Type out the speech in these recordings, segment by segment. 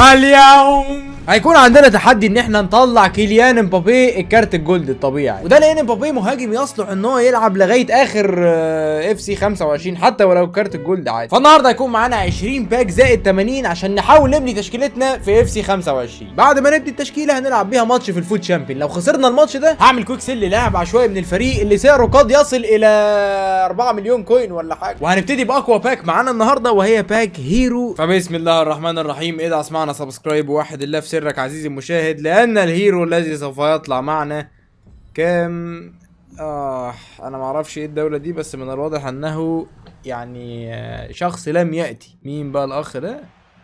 Alião! هيكون عندنا تحدي إن إحنا نطلع كيليان امبابي الكارت ال gold الطبيعي. وده لأن امبابي مهاجم يصلح إن هو يلعب لغاية آخر FC 25 حتى ولو كارت ال gold عادي. فالنهاردة هيكون معانا 20 pack زائد 80 عشان نحاول نبني تشكيلتنا في FC 25 بعد ما نبني التشكيلة هنلعب بيها ماتش في ال FUT Champion. لو خسرنا الماتش ده هعمل quick sell لاعب عشوائي من الفريق اللي سعره قد يصل إلى 4 مليون coin ولا حاجة. وهنبتدي بأقوى pack معانا النهارده وهي pack hero فبسم الله الرحمن الرحيم. ادعس معنا subscribe وواحد الله في سرك عزيزي المشاهد لأن ال hero الذي سوف يطلع معنا كام؟ آه أنا ما أعرفش إيه الدولة دي بس من الواضح أنه يعني آه، شخص لم يأتي. مين بقى الأخ ده؟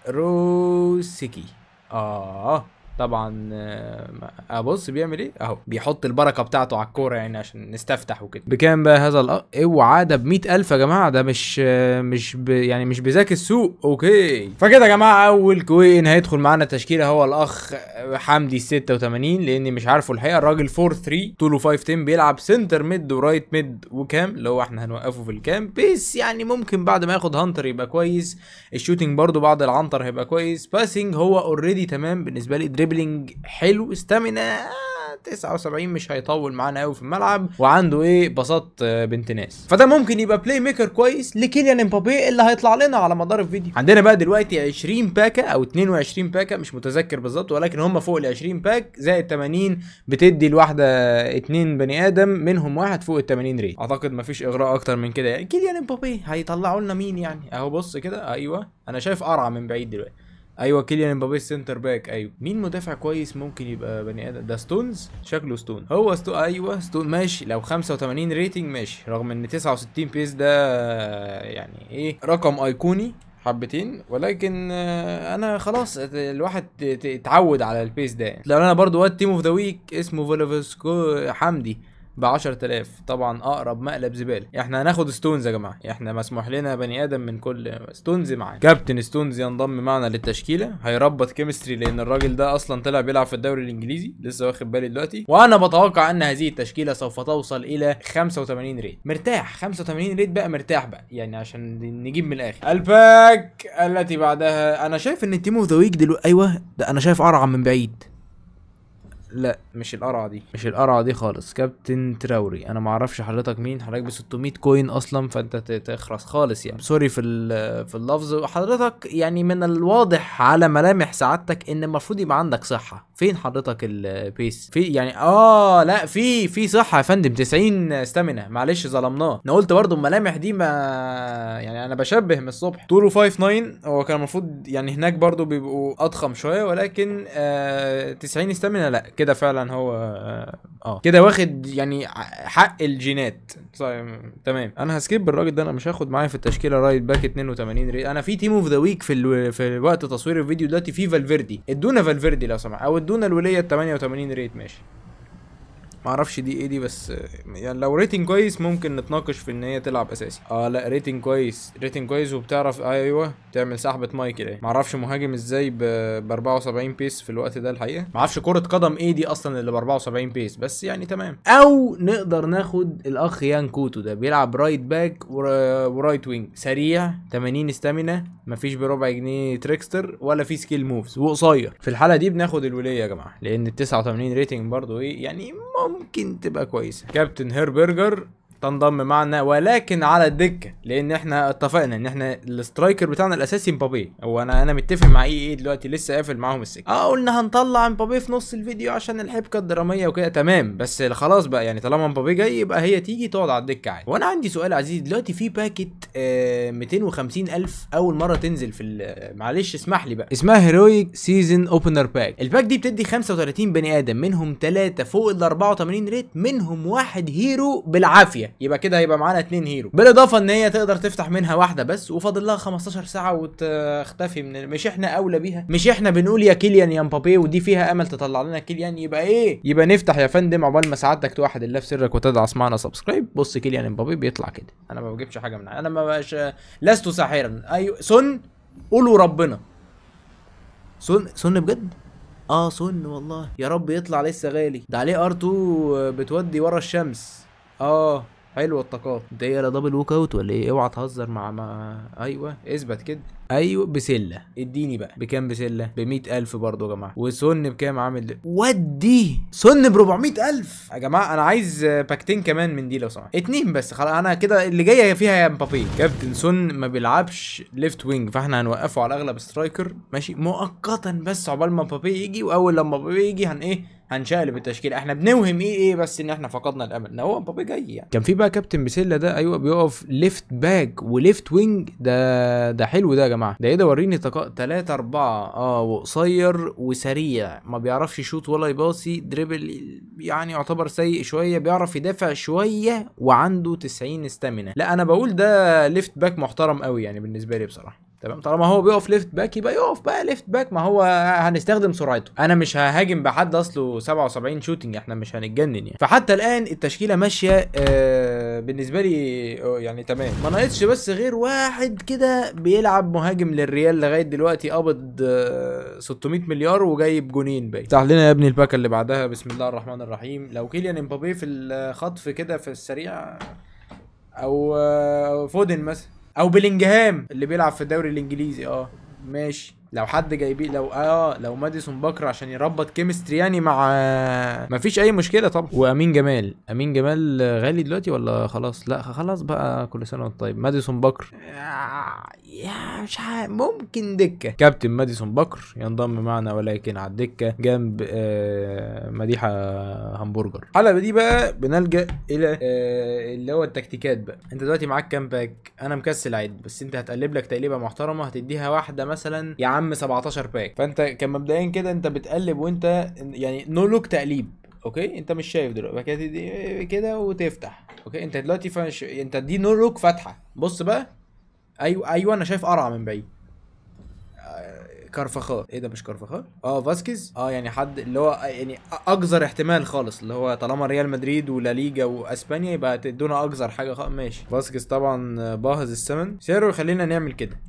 روسيكي. آه. طبعا آه، ابص بيعمل إيه؟ أهو بيحط البركة بتاعته على الكورة يعني عشان نستفتح وكده. بكام بقى هذا الأ... اوعى ده ب ألف يا جماعة. ده مش آه، مش ب... يعني مش بذاك السوء. Okay. فكده يا جماعة أول coin هيدخل معانا تشكيلة هو الأخ حمدي 86 لأني مش عارفه الحقيقة. الراجل 4 3 طوله 5 10 بيلعب center mid و right mid و CAM اللي هو إحنا هنوقفه في ال CAM. بس يعني ممكن بعد ما ياخد hunter يبقى كويس. ال shooting برضو بعد ال hunter هيبقى كويس. Passing هو already تمام. بالنسبة لي dribbling حلو stamina 79 مش هيطول معانا قوي في الملعب. وعنده إيه؟ بساط آه، بنت ناس. فده ممكن يبقى playmaker كويس لكيليان امبابي اللي هيطلع لنا على مدار الفيديو. عندنا بقى دلوقتي 20 pack أو 22 pack مش متذكر بالظبط ولكن هم فوق ال 20 pack زائد 80 بتدي الواحده اتنين بني آدم منهم واحد فوق ال 80 rate. أعتقد مفيش إغراء أكتر من كده. يعني كيليان امبابي هيطلعوا لنا مين يعني؟ أهو بص كده. أيوه أنا شايف قرعه من بعيد دلوقتي. أيوه كيليان امبابي ال center back أيوه. مين مدافع كويس ممكن يبقى بني آدم؟ ده ستونز؟ شكله ستون هو ستون أيوه ستون ماشي. لو 85 rating ماشي. رغم إن 69 pace ده يعني إيه؟ رقم أيقوني حبتين. ولكن آه، أنا خلاص الواحد اتعود على ال pace ده. يعني. لو أنا برضو واد team of the week اسمه فولوفسكو حمدي. ب 10000 طبعا أقرب مقلب زبالة. إحنا هناخد ستونز يا جماعة. إحنا مسموح لنا بني آدم من كل ستونز معانا. كابتن ستونز ينضم معنا للتشكيلة. هيربط chemistry لأن الراجل ده أصلا طلع بيلعب في الدوري الإنجليزي. لسه واخد بالي دلوقتي. وأنا بتوقع إن هذه التشكيلة سوف توصل إلى 85 rate مرتاح. 85 rate بقى مرتاح بقى. يعني عشان نجيب من الآخر. ال pack اللي بعدها. أنا شايف إن team of the week دلوقتي أيوه. ده أنا شايف قرعه من بعيد. لا مش القرعة دي. مش القرعة دي خالص. كابتن تراوري أنا ما أعرفش حضرتك مين حضرتك ب 600 coin أصلا فأنت تخرس خالص يعني. sorry في في اللفظ. حضرتك يعني من الواضح على ملامح سعادتك إن المفروض يبقى عندك صحة. فين حضرتك ال pace في يعني آه لا في في صحة يا فندم 90 stamina معلش ظلمناه. أنا قلت برضو الملامح دي ما يعني أنا بشبه من الصبح. طوله 5 9 هو كان المفروض يعني هناك برضو بيبقوا أضخم شوية ولكن آه 90 stamina لا كده فعلا هو آه, آه. كده واخد يعني حق الجينات. صحيح، تمام. أنا ه skip الراجل ده أنا مش هاخد معايا في التشكيلة right back 82 rate. أنا في team of the week في. في وقت تصوير الفيديو دلوقتي في فالفيردي. ادونا فالفيردي لو سمحت أو ادونا الوليه 88 rate ماشي. ما أعرفش دي إيه دي بس آه، يعني لو rating كويس ممكن نتناقش في ان هي تلعب أساسي. آه لا rating كويس. rating كويس وبتعرف أيوه تعمل سحبة مايكل إيه ما أعرفش مهاجم إزاي ب ب 74 pace في الوقت ده الحقيقة. ما أعرفش كرة قدم إيه دي أصلا اللي ب 74 pace بس يعني تمام. أو نقدر ناخد الأخ يان كوتو ده بيلعب right back ور- و right wing سريع 80 stamina مفيش بربع جنيه trickster ولا في skill moves وقصير. في الحالة دي بناخد الوليه يا جماعة لأن ال 89 rating برضو إيه يعني ممكن تبقى كويسة. كابتن هيربرجر تنضم معنا ولكن على الدكة لأن إحنا اتفقنا إن إحنا ال striker بتاعنا الأساسي مبابي. هو أنا أنا متفق مع إي إيه دلوقتي لسه قافل معاهم السكة. آه قلنا هنطلع مبابي في نص الفيديو عشان الحبكة الدرامية وكده. تمام بس خلاص بقى يعني طالما مبابي جاي يبقى هي تيجي تقعد على الدكة عادي. وأنا عندي سؤال عزيز. دلوقتي في باكت آه 250 ألف أول مرة تنزل في معلش اسمح لي بقى. اسمها heroic season opener pack ال pack دي بتدي 35 بني آدم منهم ثلاثة فوق ال 84 rate منهم واحد hero بالعافية. يبقى كده هيبقى معانا اتنين hero. بالاضافة إن هي تقدر تفتح منها واحدة بس وفاضل لها 15 ساعة وتختفي من مش إحنا أولى بيها. مش إحنا بنقول يا كيليان يا مبابي ودي فيها أمل تطلع لنا كيليان يبقى إيه؟ يبقى نفتح يا فندم عقبال ما سعادتك توحد الله في سرك وتدعس معنا subscribe بص كيليان مبابي بيطلع كده. أنا ما بجيبش حاجة من أنا ما بقاش لست ساحرا. أيوه سن قولوا ربنا. سن سن بجد؟ آه سن والله. يا رب يطلع لسه غالي. ده عليه ار 2 بتودي ورا الشمس. آه. حلوة الطاقات إيه يا دبل ووك اوت ولا إيه؟ اوعى تهزر مع مع أيوه. اثبت كده. أيوه بسلة. اديني بقى. بكام بسلة؟ ب ألف برضه يا جماعة. وسن بكام عامل؟ ده ودي! سن ب ألف. يا جماعة أنا عايز باكتين كمان من دي لو سمحت. اتنين بس. خلاص أنا كده اللي جاية فيها يا مبابي. كابتن سن ما بيلعبش ليفت وينج فإحنا هنوقفه على أغلب سترايكر ماشي؟ مؤقتا بس عقبال ما مبابي يجي وأول لما مبابي يجي هن إيه؟ هنشقلب التشكيل إحنا بنوهم إيه إيه بس إن إحنا فقدنا الأمل. ان هو مبابي جاي يعني. كان في بقى كابتن بسله ده أيوه بيقف left back و left wing ده ده حلو ده يا جماعة. ده إيه ده؟ وريني طاقة 3 4 آه وقصير وسريع. ما بيعرفش يشوط ولا يباصي. dribble يعني يعتبر سيء شوية. بيعرف يدافع شوية وعنده 90 stamina لا أنا بقول ده left back محترم قوي يعني بالنسبة لي بصراحة. تمام؟ طالما هو بيقف left back يبقى يقف بقى left back ما هو هنستخدم سرعته. أنا مش ههاجم بحد أصله 77 shooting إحنا مش هنتجنن يعني. فحتى الآن التشكيلة ماشية آه بالنسبة لي آه، يعني تمام. ما ناقصش بس غير واحد كده بيلعب مهاجم للريال لغاية دلوقتي قبض آه 600 مليار وجايب جونين باين افتح لنا يا ابني الباكه اللي بعدها. بسم الله الرحمن الرحيم. لو كيليان امبابي في الخطف كده في السريع أو آه، فودن مثلا. أو بلينجهام اللي بيلعب في الدوري الإنجليزي آه. ماشي. لو حد جايبيه لو آه لو ماديسون بكر عشان يربط chemistry يعني مع مفيش أي مشكلة طبعا. ولامين يامال لامين يامال غالي دلوقتي ولا خلاص؟ لا خلاص بقى كل سنة وأنت طيب. ماديسون بكر. يا مش عارف ممكن دكة. كابتن ماديسون بكر ينضم معنا ولكن على الدكة جنب آه مديحة همبرجر. الحلقة دي بقى بنلجأ إلى آه اللي هو التكتيكات بقى. أنت دلوقتي معاك كام pack؟ أنا مكسل عد بس أنت هتقلب لك تقليبة محترمة هتديها واحدة مثلا. يا عم 17 pack. فانت كان مبدئيا كده انت بتقلب وانت يعني no look تقليب OK؟ انت مش شايف دلوقتي. كده وتفتح OK؟ انت دلوقتي فش... انت دي no look فاتحة. بص بقى. أيوه أيوه أنا شايف قرعه من بعيد. آه، كارفخال إيه ده مش كارفخال آه فاسكيز. آه يعني حد اللي هو يعني أقذر احتمال خالص. اللي هو طالما ريال مدريد ولا ليجا وأسبانيا يبقى تدونا أقذر حاجة خالص ماشي. فاسكيز طبعا باهظ الثمن. سيرو يخلينا نعمل كده.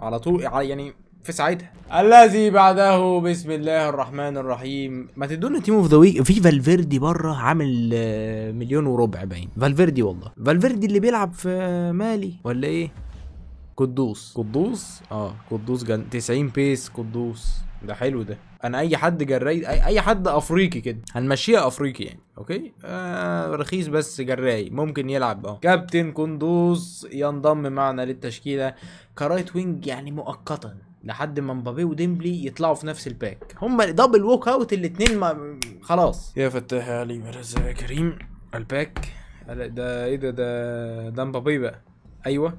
على طول يعني في ساعتها. الذي بعده بسم الله الرحمن الرحيم. ما تدونا team of the week في فالفيردي بره عامل آه، مليون وربع باين. فالفيردي والله. فالفيردي اللي بيلعب في مالي. ولا إيه؟ قدوس. قدوس؟ آه قدوس جن 90 pace قدوس. ده حلو ده. أنا أي حد جراي اي, أي حد أفريقي كده. هنمشيها أفريقي يعني OK؟ آه رخيص بس جراي. ممكن يلعب آه. كابتن قندوز ينضم معنا للتشكيلة. ك right wing يعني مؤقتا. لحد ما مبابي وديمبلي يطلعوا في نفس ال pack. هم double walkout الاثنين ما خلاص. يا فتاح يا عليم يا كريم. ال pack. ده إيه ده؟ ده ده مبابي بقى. أيوه.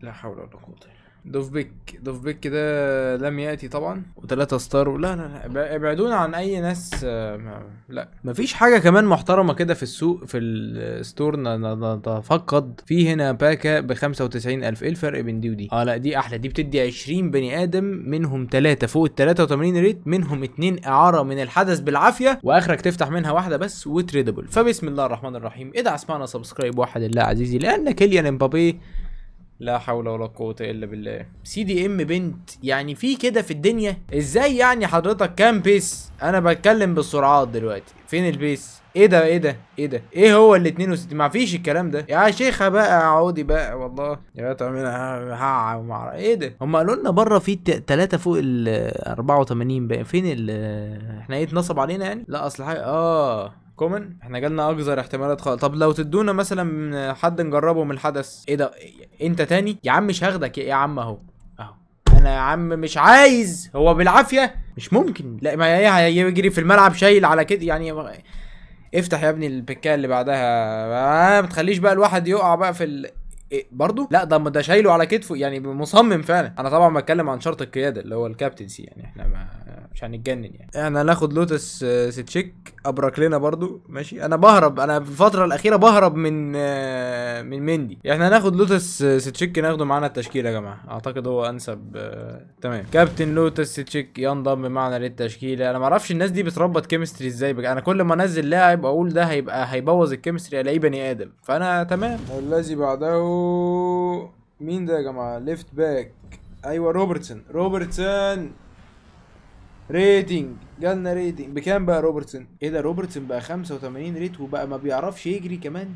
لا حول ولا قوة إلا بالله. دوفبيك دوفبيك كده لم يأتي طبعا. وثلاثة star لا لا لا. اب- ابعدونا عن أي ناس آه، لا. مفيش حاجة كمان محترمة كده في السوق في ال store نتفقد. في هنا باكا ب 95 ألف. إيه الفرق بين دي ودي؟ آه لا دي أحلى. دي بتدي 20 بني آدم منهم ثلاثة فوق ال 83 rate منهم اتنين إعارة من الحدث بالعافية. وآخرك تفتح منها واحدة بس و tradable. فبسم الله الرحمن الرحيم. ادعس معنا subscribe واحد الله عزيزي. لأن كيليان إمبابي لا حول ولا قوة إلا بالله. CDM بنت يعني في كده في الدنيا؟ إزاي يعني حضرتك كام pace؟ أنا بتكلم بالسرعات دلوقتي. فين ال pace؟ إيه ده؟ إيه ده؟ إيه ده؟ إيه هو ال 62 ما فيش الكلام ده. يا شيخة بقى عودي بقى والله. يا تعملها ها إيه ده؟ هم قالوا لنا بره في ثلاثة فوق ال 84 بقى فين ال إحنا إيه اتنصب علينا يعني؟ لا أصل حاجة آه. كومن إحنا جالنا اقذر احتمالات خالص. طب لو تدونا مثلا حد نجربه من الحدث إيه ده؟ انت تاني؟ يا عم مش هاخدك يا عم اهو. اهو. أنا يا عم مش عايز. هو بالعافية؟ مش ممكن. لا ما هي هيجري في الملعب شايل على كده. يعني افتح يا ابني البكايه اللي بعدها. ما تخليش بقى الواحد يقع بقى في ال... إيه برضه؟ لا ده ده شايله على كتفه. يعني مصمم فعلا. أنا طبعا بتكلم عن شرط القيادة اللي هو الكابتنسي. يعني إحنا ما مش هنتجنن يعني. إحنا هناخد لوتس آه، ستشيك ابرك لنا برضو ماشي. أنا بهرب أنا في الفترة الأخيرة بهرب من آه، من مندي. إحنا هناخد لوتس آه، ستشيك ناخده معانا التشكيلة يا جماعة. اعتقد هو انسب آه، تمام. كابتن لوتس ستشيك ينضم معنا للتشكيلة. أنا ما أعرفش الناس دي بتربط chemistry إزاي بقى أنا كل ما انزل لاعب أقول ده هيبقى هيبوظ ال chemistry الاقيه بني آدم. فانا تمام. الذي بعده مين ده يا جماعة؟ left back أيوه روبرتسون. روبرتسون! rating. جالنا rating. بكام بقى روبرتسون؟ إيه ده روبرتسون بقى 85 rate وبقى ما بيعرفش يجري كمان.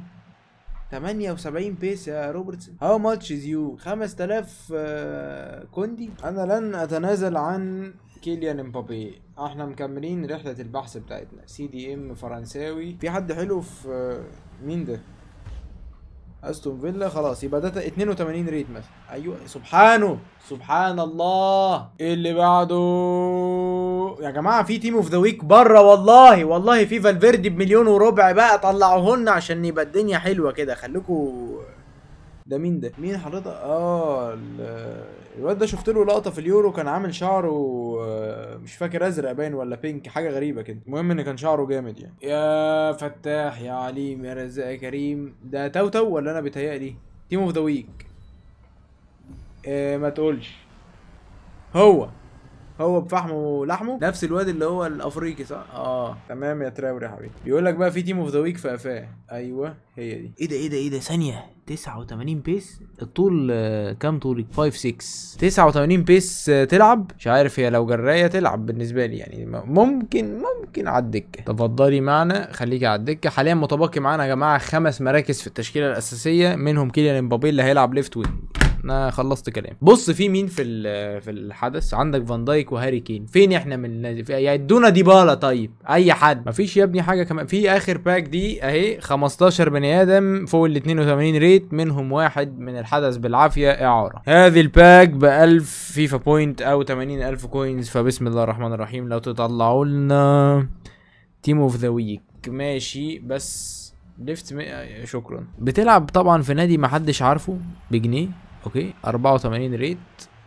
78 pace يا روبرتسون. how much is you 5000 آه، كوندي. أنا لن أتنازل عن كيليان إمبابي. إحنا مكملين رحلة البحث بتاعتنا. CDM فرنساوي. في حد حلو في آه، مين ده؟ أستون فيلا خلاص. يبقى ده 82 rate مثلا. أيوه. سبحانه. سبحان الله إيه اللي بعده؟ يا جماعة في team of the week بره والله. والله في فالفيردي بمليون وربع بقى طلعوهن عشان يبقى الدنيا حلوة كده. خليكوا ده مين ده؟ مين حضرتك؟ آه ال- الواد ده شفت له لقطة في اليورو كان عامل شعره آه، مش فاكر أزرق باين ولا pink حاجة غريبة كده. المهم إن كان شعره جامد يعني. يا فتاح يا عليم يا رزاق يا كريم. ده two two ولا أنا بيتهيألي؟ team of the week ما تقولش. هو. هو بفحمه ولحمه. نفس الواد اللي هو الأفريقي صح؟ آه. تمام يا تراوري يا حبيبي. بيقول لك بقى في team of the week في قفاه أيوه هي دي. إيه ده إيه ده إيه ده؟ ثانية. 89 pace الطول آه، كام طولي 5 6 89 pace آه، تلعب. مش عارف هي لو جراية تلعب بالنسبة لي يعني ممكن ممكن على الدكة. تفضلي معنا خليكي على الدكة. حاليا متبقي معانا يا جماعة خمس مراكز في التشكيلة الأساسية منهم كيليان إمبابي اللي هيلعب left wing أنا خلصت كلام. بص في مين في في الحدث؟ عندك فان دايك وهاري كين. فين إحنا من النادي ادونا ديبالا. طيب أي حد. مفيش يا ابني حاجة كمان. في آخر pack دي أهي 15 بني آدم فوق ال 82 rate منهم واحد من الحدث بالعافية إعارة. هذه ال pack ب 1000 FIFA point أو 80000 coins فبسم الله الرحمن الرحيم. لو تطلعوا لنا team of the week ماشي بس left مي... شكرا. بتلعب طبعا في نادي محدش عارفه؟ بجنيه؟ OK؟ 84 rate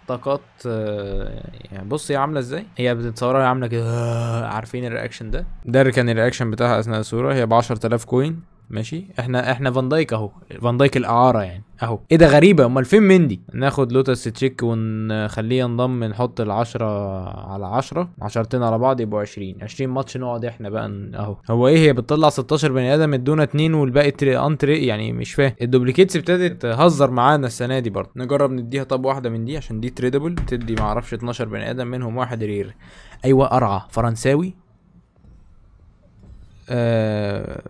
طاقات آه، يعني بص هي عاملة إزاي؟ هي بتتصورها عاملة كده آه، عارفين ال reaction ده؟ ده كان ال reaction بتاعها أثناء الصورة هي ب 10000 coin. ماشي؟ إحنا إحنا فان دايك اهو فان دايك الأعارة يعني اهو. إيه ده غريبة امال فين مندي؟ ناخد لوتس تشيك ونخليه ينضم نحط العشرة على عشرة عشرتين على بعض يبقوا 20 20 ماتش نقعد إحنا بقى اهو. هو إيه هي بتطلع 16 بني آدم ادونا اتنين والباقي تري انتري يعني مش فاهم. ال duplicates ابتدت تهزر معانا السنة دي برضه. نجرب نديها طب واحدة من دي عشان دي tradable بتدي معرفش 12 بني آدم منهم واحد rare. أيوه قرعة. فرنساوي؟ آه،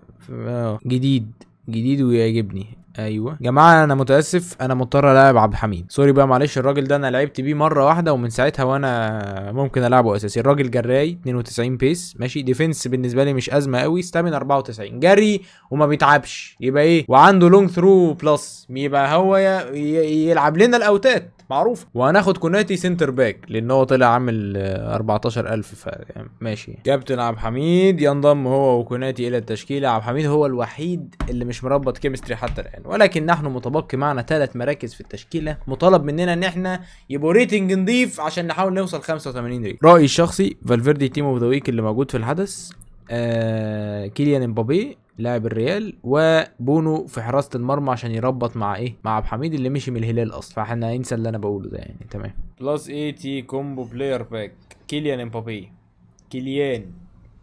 جديد. جديد ويعجبني. أيوه. جماعة أنا متأسف. أنا مضطر العب عبد الحميد. sorry بقى معلش. الراجل ده أنا لعبت بيه مرة واحدة ومن ساعتها وأنا ممكن ألعبه أساسي. الراجل جراي 92 pace ماشي؟ defense بالنسبة لي مش أزمة قوي. stamina 94 جري وما بيتعبش. يبقى إيه؟ وعنده long throw plus يبقى هو يلعب لنا الأوتات. معروف. وهناخد كوناتي center back لأن هو طلع عامل آه، 14000 ف ماشي. كابتن عبد الحميد ينضم هو وكوناتي إلى التشكيلة. عبد الحميد هو الوحيد اللي مش مربط chemistry حتى الآن. ولكن نحن متبقي معنا ثلاث مراكز في التشكيلة. مطالب مننا إن إحنا يبقوا rating نضيف عشان نحاول نوصل 85 rate رأيي الشخصي فالفيردي Team of the Week اللي موجود في الحدث آه كيليان امبابي لاعب الريال وبونو في حراسة المرمى عشان يربط مع إيه؟ مع عبد الحميد اللي مشي من الهلال أصلا. فإحنا هننسى اللي أنا بقوله ده يعني. تمام. plus 80 combo player pack كيليان امبابي كيليان.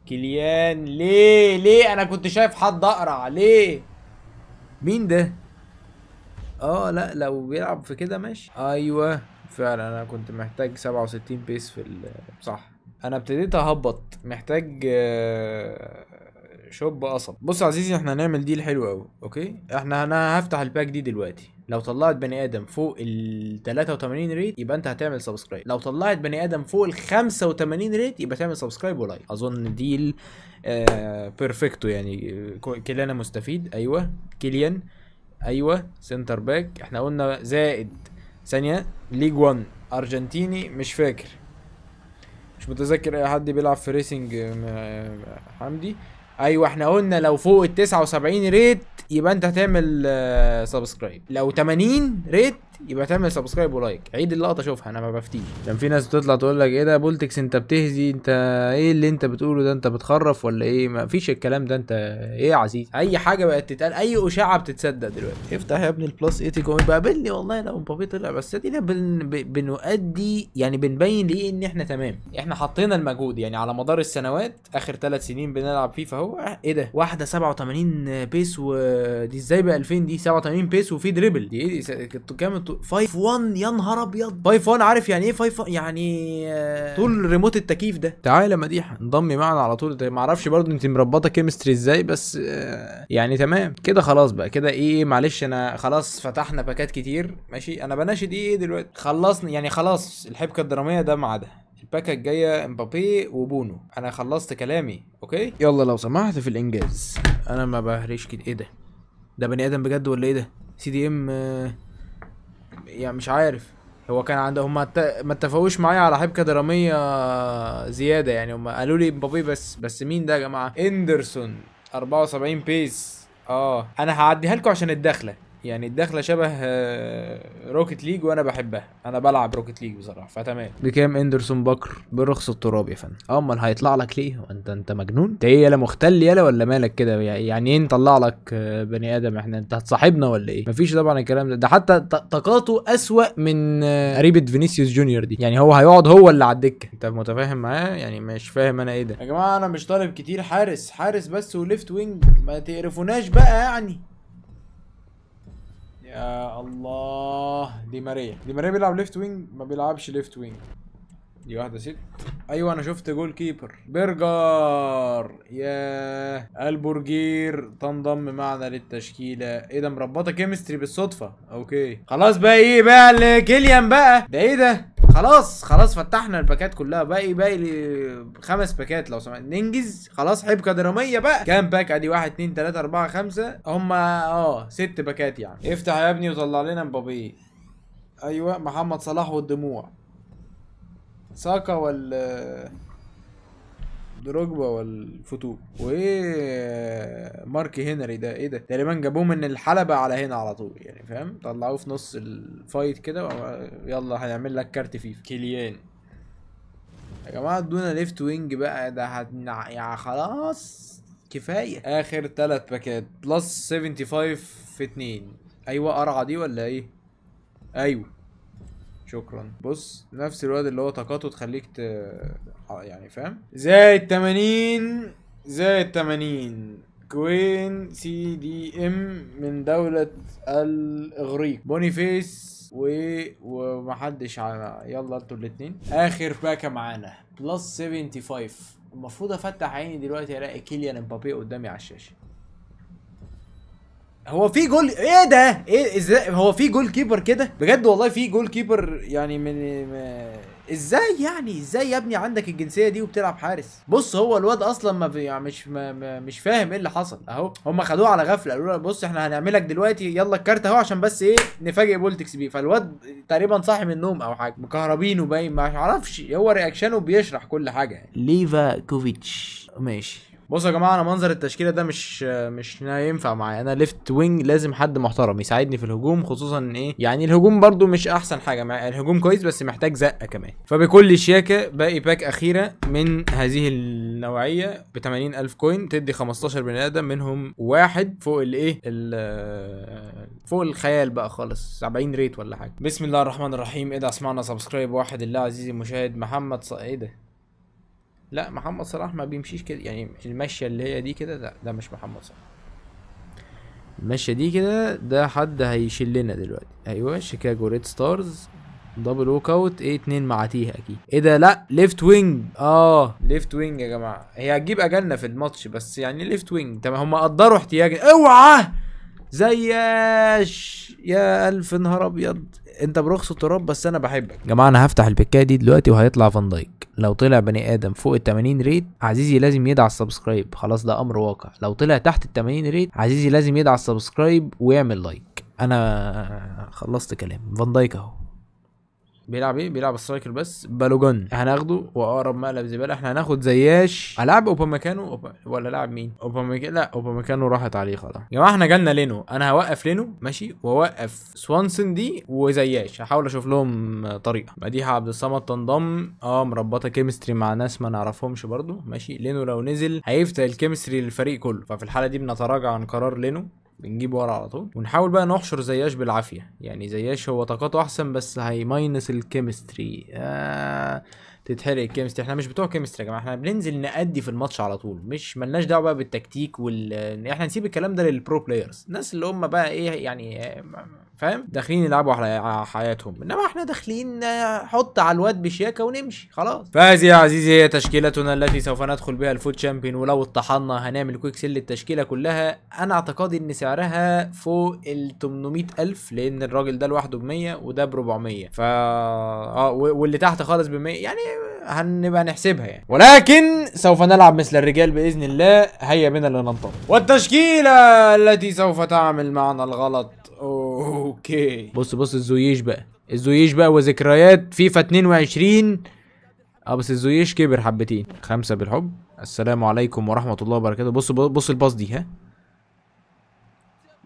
كيليان ليه؟ ليه؟ أنا كنت شايف حد أقرع. ليه؟ مين ده؟ آه لا لو بيلعب في كده ماشي. أيوه فعلا أنا كنت محتاج 67 pace في صح. أنا ابتديت أهبط محتاج آه، شوب قصب بص يا عزيزي إحنا هنعمل deal حلو قوي أوكي؟ إحنا أنا هفتح ال pack دي دلوقتي. لو طلعت بني آدم فوق ال 83 rate يبقى أنت هتعمل subscribe لو طلعت بني آدم فوق ال 85 rate يبقى تعمل subscribe و like. أظن deal آه بيرفكتو يعني. آه، كيليانا مستفيد. أيوه. كيليان. أيوه. سنتر باك إحنا قلنا زائد ثانية. ليج 1 أرجنتيني. مش فاكر. مش متذكر أي حد بيلعب في ريسنج م- حمدي أيوه إحنا قلنا لو فوق ال 79 ريت يبقى أنت هتعمل آه، سبسكرايب لو 80 ريت يبقى تعمل سبسكرايب ولايك عيد اللقطة شوفها أنا ما بفتيش. كان في ناس بتطلع تقول لك إيه ده بولتكس أنت بتهزي أنت إيه اللي أنت بتقوله ده أنت بتخرف ولا إيه؟ ما فيش الكلام ده أنت إيه يا عزيز؟ أي حاجة بقت تتقال أي اشاعه بتتصدق دلوقتي. افتح يا ابني ال plus 80 coin بقابلني والله لو مبابي طلع بس ادينا بن... بنؤدي يعني بنبين ليه إن إحنا تمام. إحنا حطينا المجهود يعني على مدار السنوات آخر ثلاث سنين بنلعب فيفا اهو إيه ده؟ واحدة 87 pace ودي إزاي ب 2000 دي؟ 87 pace وفي dribble دي إيه دي؟ كام؟ طول 5 1 يا نهار أبيض. 5 1 عارف يعني إيه 5 يعني آه، طول ريموت التكييف ده. تعالى مديحة انضمي معنا على طول. ما أعرفش برضو انت مربطة chemistry إزاي بس آه، يعني تمام. كده خلاص بقى كده إيه معلش أنا خلاص فتحنا باكات كتير. ماشي؟ أنا بناشد إيه دلوقتي؟ خلصنا يعني خلاص الحبكة الدرامية ده ميعادها. الباكة الجاية امبابي وبونو. أنا خلصت كلامي أوكي؟ يلا لو سمحت في الإنجاز. أنا ما بهريش كده إيه ده؟ ده بني آدم بجد ولا إيه ده؟ CDM آه، يعني مش عارف. هو كان عنده هم ات- ما اتفقوش معايا على حبكة درامية زيادة يعني. هم قالوا لي مبابي بس بس مين ده يا جماعة؟ إندرسون 74 pace. آه أنا هعديها لكم عشان الدخلة. يعني الدخلة شبه آه، Rocket League وأنا بحبها. أنا بلعب Rocket League بصراحة فتمام. بكام إندرسون بكر؟ برخص التراب يا فندم. أمال هيطلع لك ليه؟ وانت انت مجنون؟ أنت إيه يالا مختل يالا ولا مالك كده؟ يعني إيه نطلع لك آه، بني آدم؟ إحنا أنت هتصاحبنا ولا إيه؟ مفيش طبعا الكلام ده. ده حتى طاقاته أسوأ من آه، قريبة فينيسيوس جونيور دي. يعني هو هيقعد هو اللي على الدكة. أنت متفاهم معاه يعني مش فاهم أنا إيه ده. يا جماعة أنا مش طالب كتير حارس حارس بس و left wing. ما تقرفوناش بقى يعني. يا الله. دي ماريا. دي ماريا بيلعب left wing ما بيلعبش left wing دي واحدة ست. أيوه أنا شفت goalkeeper برجر. يا البرجير. تنضم معنا للتشكيلة. إيه ده مربطة chemistry بالصدفة. okay. خلاص بقى إيه بقى لكيليان بقى. ده إيه ده؟ خلاص خلاص فتحنا الباكات كلها. باقي باقي خمس باكات لو سمحت. ننجز. خلاص حبكة درامية بقى. كام pack ادي واحد اتنين تلاتة اربعة خمسة. هما آه ست باكات يعني. افتح يا ابني وطلع لنا مبابي. أيوه محمد صلاح والدموع. ساكا وال دروجبا والفتوح وإيه مارك هنري ده؟ إيه ده؟ تقريبا جابوه من الحلبة على هنا على طول يعني فاهم؟ طلعوه في نص الفايت كده يلا هنعمل لك كارت فيفا. كيليان. يا جماعة ادونا ليفت وينج بقى ده هتنع... يعني خلاص كفاية. آخر ثلاث باكات. بلس 75 في 2 أيوه قرعة دي ولا إيه؟ أيوه. شكرا. بص نفس الواد اللي هو طاقته تخليك ت... آه يعني فاهم؟ زائد 80 زائد 80 كوين سي دي إم من دولة الإغريق. بونيفيس و... ومحدش ع... يلا أنتوا الاتنين. آخر باكة معانا. بلس 75 المفروض أفتح عيني دلوقتي ألاقي كيليان امبابي قدامي على الشاشة. هو في جول إيه ده؟ إيه إزاي؟ هو في goalkeeper كده؟ بجد والله في goalkeeper يعني من. إزاي يعني؟ إزاي يا ابني عندك الجنسية دي وبتلعب حارس؟ بص هو الواد أصلا ما في يعني مش ما ما مش فاهم إيه اللي حصل. أهو هم خدوه على غفلة. قالوا له بص إحنا هنعملك دلوقتي يلا ال card أهو عشان بس إيه؟ نفاجئ بولتكس بيه. فالواد تقريبا صاحي من النوم أو حاجة مكهربينه باين ما أعرفش هو reaction ه بيشرح كل حاجة يعني. ليفاكوفيتش ماشي. بصوا يا جماعة أنا منظر التشكيلة ده مش مش ينفع معايا. أنا left wing لازم حد محترم يساعدني في الهجوم خصوصا إن إيه يعني الهجوم برضو مش أحسن حاجة مع الهجوم كويس بس محتاج زقة كمان. فبكل شياكة باقي pack أخيرة من هذه النوعية ب 80 ألف coin تدي 15 بني آدم منهم واحد فوق الايه ال- فوق الخيال بقى خالص 70 rate ولا حاجة. بسم الله الرحمن الرحيم. ادعى اسمعنا سبسكرايب واحد الله عزيزي المشاهد محمد ص... إيه ده؟ لا محمد صلاح ما بيمشيش كده. يعني المشية اللي هي دي كده لا ده مش محمد صلاح. المشية دي كده ده حد هيشلنا دلوقتي. أيوه Chicago Red Stars double walkout إيه اتنين مع تيه أكيد. إيه ده؟ لا left wing. آه. left wing يا جماعة. هي هتجيب أجلنا في الماتش بس يعني left wing. تمام هم قدروا احتياجنا أوعى! زياش يا ألف نهار أبيض. أنت برخص التراب بس أنا بحبك. يا جماعة أنا هفتح البكاية دي دلوقتي وهيطلع فان دايك. لو طلع بني آدم فوق ال 80 rate عزيزي لازم يدعس ال subscribe. خلاص ده أمر واقع. لو طلع تحت ال 80 rate عزيزي لازم يدعس ال subscribe ويعمل like. أنا خلصت كلام. فان دايك أهو. بيلعب إيه؟ بيلعب striker بس. بالوجن هناخده وأقرب مقلب زبالة. إحنا هناخد زياش. هلاعب اوباميكانو أوبا... ولا لاعب مين؟ اوباميكانو لا اوباميكانو راحت عليه خلاص. يا جماعة إحنا جالنا لينو. أنا هوقف لينو ماشي؟ وأوقف سوانسون دي وزياش. هحاول أشوف لهم طريقة. مديحه عبد الصمد تنضم. آه مربطة chemistry مع ناس ما نعرفهمش برضو. ماشي؟ لينو لو نزل هيفتح ال chemistry للفريق كله. ففي الحالة دي بنتراجع عن قرار لينو. بنجيب ورا على طول. ونحاول بقى نحشر زياش بالعافية. يعني زياش هو طاقته أحسن بس هي minus ال chemistry. آه تتحرق ال chemistry. إحنا مش بتوع chemistry يا جماعة. إحنا بننزل نأدي في الماتش على طول. مش ملناش دعوة بقى بالتكتيك وال إحنا نسيب الكلام ده لل pro players الناس اللي هم بقى إيه يعني آه، فاهم؟ داخلين يلعبوا على حياتهم. إنما إحنا داخلين حط على الواد بشياكة ونمشي خلاص. فهذه يا عزيزي هي تشكيلتنا التي سوف ندخل بها ال FUT Champion. ولو اتطحنا هنعمل quick sell التشكيله كلها. أنا اعتقادي إن سعرها فوق ال 800 ألف لأن الراجل ده لوحده ب 100 وده ب 400 ف آه واللي تحت خالص ب 100 يعني هنبقى نحسبها يعني. ولكن سوف نلعب مثل الرجال بإذن الله. هيا بنا لننطلق والتشكيلة التي سوف تعمل معنا الغلط. okay. بص بص الزويش بقى. الزويش بقى وذكريات فيفا 22 آه بس الزويش كبر حبتين. خمسة بالحب. السلام عليكم ورحمة الله وبركاته. بص بص ال pass دي ها.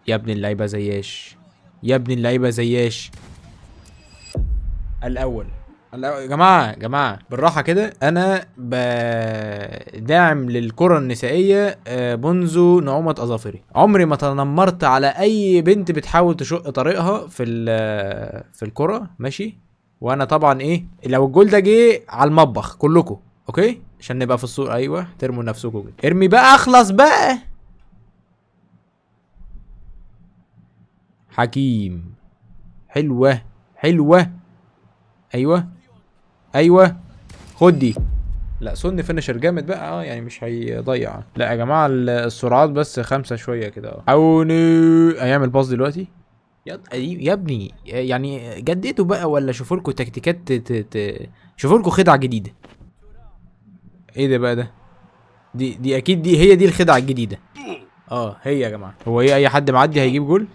يا ابن اللعيبة زياش. يا ابن اللعيبة زياش. الأول. يا جماعة يا جماعة بالراحة كده. أنا داعم للكرة النسائية آه، منذ نعومة أظافري. عمري ما تنمرت على أي بنت بتحاول تشق طريقها في في الكرة ماشي؟ وأنا طبعا إيه لو الجول ده جه على المطبخ كلكم أوكي؟ عشان نبقى في الصورة أيوه ترموا نفسكم ارمي بقى أخلص بقى. حكيم. حلوة حلوة. أيوه. أيوه. خد دي. لا سن فينشر جامد بقى. آه يعني مش هيضيع. لا يا جماعة السرعات بس خمسة شوية كده. آه. حاولي هيعمل pass دلوقتي؟ يا ابني يعني جديتوا بقى ولا شوفوا لكم تكتيكات شوفوا لكم خدعة جديدة؟ إيه ده بقى ده؟ دي دي أكيد دي هي دي الخدعة الجديدة. آه هي يا جماعة. هو إيه أي حد معدي هيجيب جول؟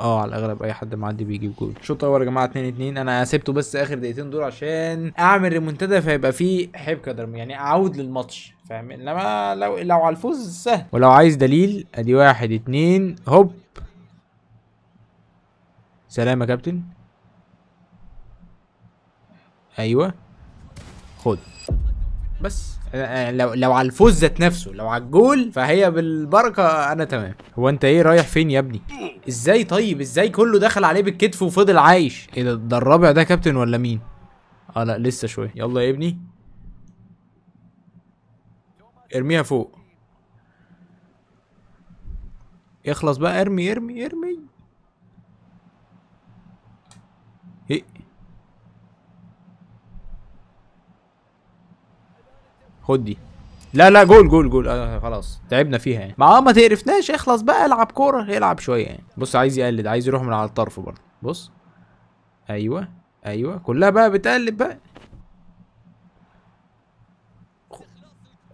آه على الأغلب أي حد معدي بيجيب جول. شوط أول يا جماعة 2 2 أنا سبته بس آخر دقيقتين دول عشان أعمل ريمونتادا فيبقى فيه حبكة يعني أعود للماتش فاهم؟ إنما لو لو على الفوز سهل. ولو عايز دليل أدي واحد اتنين هوب. سلام يا كابتن. أيوه. خد. بس. لو لو على الفوز ذات نفسه لو على الجول فهي بالبركة أنا تمام. هو أنت إيه رايح فين يا ابني؟ إزاي طيب؟ إزاي كله دخل عليه بالكتف وفضل عايش؟ إيه ده ده الرابع ده كابتن ولا مين؟ آه لا لسه شوية. يلا يا ابني. ارميها فوق. اخلص بقى ارمي ارمي ارمي إيه خد دي. لا لا جول جول جول. آه خلاص. تعبنا فيها يعني. ما ما تقرفناش. اخلص بقى العب كورة. العب شوية يعني. بص عايز يقلد عايز يروح من على الطرف برضه. بص. أيوه أيوه. كلها بقى بتقلب بقى.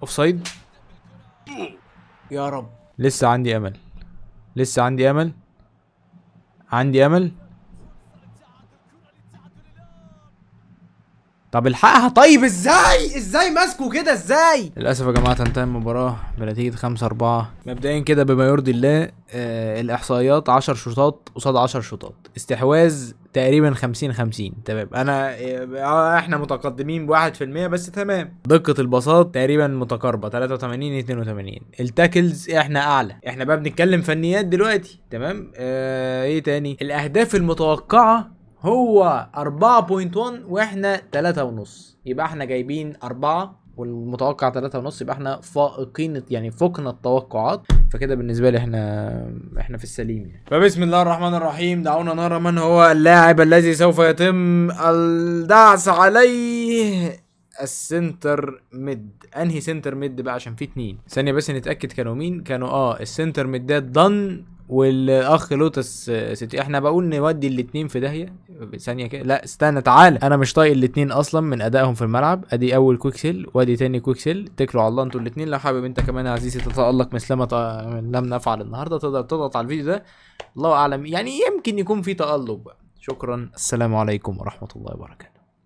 offside يا رب. لسه عندي أمل. لسه عندي أمل. عندي أمل. طب الحقها؟ طيب إزاي؟ إزاي ماسكه كده؟ إزاي؟ للأسف يا جماعة تنتهي المباراة بنتيجة 5 4 مبدئيا كده بما يرضي الله آه الإحصائيات 10 شوطات قصاد 10 شوطات. استحواذ تقريبا 50 50 تمام. أنا آه إحنا متقدمين ب 1% بس تمام. دقة الباصات تقريبا متقاربة 83 82 التاكلز إحنا أعلى. إحنا بقى بنتكلم فنيات دلوقتي. تمام. آه إيه تاني؟ الأهداف المتوقعة هو 4.1 وإحنا 3.5 يبقى إحنا جايبين 4 والمتوقع 3.5 يبقى إحنا فائقين يعني فوقنا التوقعات. فكده بالنسبة لي إحنا إحنا في السليم يعني. فبسم الله الرحمن الرحيم. دعونا نرى من هو اللاعب الذي سوف يتم الدعس عليه ال center mid. أنهي center mid بقى؟ عشان في اتنين. ثانية بس نتأكد كانوا مين؟ كانوا آه ال center mid ات ضن والأخ لوتس سيتي. إحنا بقول نودي الاثنين في داهية. ثانية كده. لا استنى تعالى أنا مش طايق الاثنين أصلا من أدائهم في الملعب. أدي أول quick sell وأدي تاني quick sell. اتكلوا على الله أنتوا الاثنين لو حابب أنت كمان يا عزيزي تتالق مثلما لم نفعل النهارده تقدر تضغط على الفيديو ده. الله أعلم. يعني يمكن يكون في تألق بقى. شكرا. السلام عليكم ورحمة الله وبركاته.